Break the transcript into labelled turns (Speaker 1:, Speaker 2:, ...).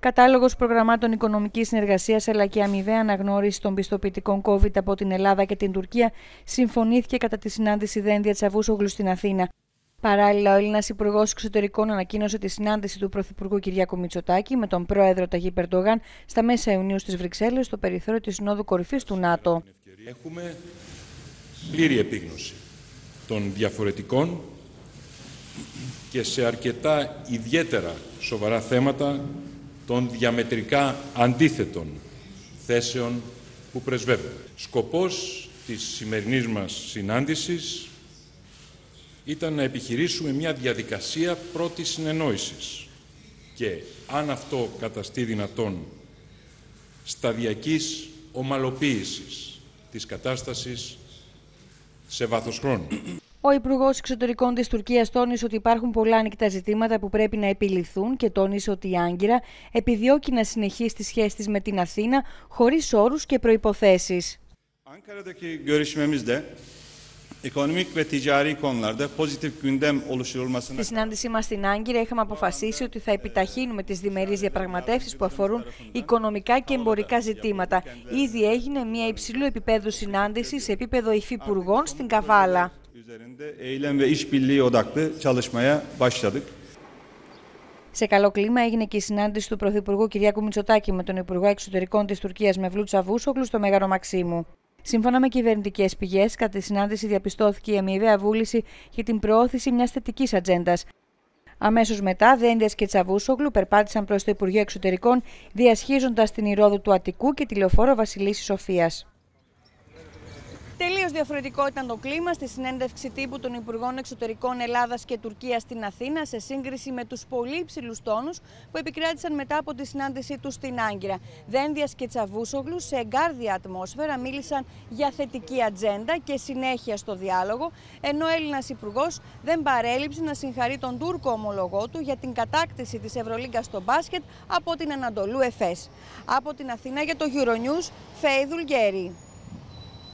Speaker 1: Κατάλογος προγραμμάτων οικονομικής συνεργασίας αλλά και αμοιβαία αναγνώριση των πιστοποιητικών COVID από την Ελλάδα και την Τουρκία συμφωνήθηκε κατά τη συνάντηση Δένδια Τσαβούσογλου στην Αθήνα. Παράλληλα, ο Έλληνας Υπουργός Εξωτερικών ανακοίνωσε τη συνάντηση του Πρωθυπουργού Κυριάκου Μητσοτάκη με τον πρόεδρο Ταγί Περντογάν στα μέσα Ιουνίου στις Βρυξέλλες, στο περιθώριο της Συνόδου Κορυφής του ΝΑΤΟ.
Speaker 2: Έχουμε πλήρη επίγνωση των διαφορετικών και σε αρκετά ιδιαίτερα σοβαρά θέματα των διαμετρικά αντίθετων θέσεων που πρεσβεύουν. Σκοπός της σημερινής μας συνάντησης ήταν να επιχειρήσουμε μια διαδικασία πρώτης συνεννόησης και αν αυτό καταστεί δυνατόν σταδιακής ομαλοποίησης της κατάστασης σε βάθος χρόνου.
Speaker 1: Ο Υπουργός Εξωτερικών της Τουρκίας τόνισε ότι υπάρχουν πολλά ανοιχτά ζητήματα που πρέπει να επιληθούν και τόνισε ότι η Άγκυρα επιδιώκει να συνεχίσει τη σχέση της με την Αθήνα χωρίς όρους και προποθέσει. Στη συνάντησή μας στην Άγκυρα είχαμε αποφασίσει ότι θα επιταχύνουμε τις διμερείς διαπραγματεύσεις που αφορούν οικονομικά και εμπορικά ζητήματα. Ήδη έγινε μια υψηλού επίπεδου συνάντηση σε επίπεδο υφυπουργών στην Καβάλα. Σε καλό κλίμα έγινε και η συνάντηση του Πρωθυπουργού Κυριάκου Μητσοτάκη με τον Υπουργό Εξωτερικών της Τουρκίας Μευλού Τσαβούσογλου στο Μέγαρο Μαξίμου. Σύμφωνα με κυβερνητικές πηγές, κατά τη συνάντηση διαπιστώθηκε η αμοιβαία βούληση για την προώθηση μιας θετικής ατζέντας. Αμέσως μετά, Δένδιας και Τσαβούσογλου περπάτησαν προς το Υπουργείο Εξωτερικών, διασχίζοντας την ηρόδου του Αττικού και τη λεωφόρο Βασιλίση Σοφία. Τελείως διαφορετικό ήταν το κλίμα στη συνέντευξη τύπου των Υπουργών Εξωτερικών Ελλάδας και Τουρκίας στην Αθήνα σε σύγκριση με τους πολύ υψηλούς τόνους που επικράτησαν μετά από τη συνάντησή τους στην Άγκυρα. Δένδιας και Τσαβούσογλου σε εγκάρδια ατμόσφαιρα μίλησαν για θετική ατζέντα και συνέχεια στο διάλογο, ενώ ο Έλληνας Υπουργός δεν παρέλειψε να συγχαρεί τον Τούρκο ομολογό του για την κατάκτηση της Ευρωλίγκας στο μπάσκετ από την Ανατολού Εφές. Από την Αθήνα για το Euronews, Φέιδουλ Γκέρι.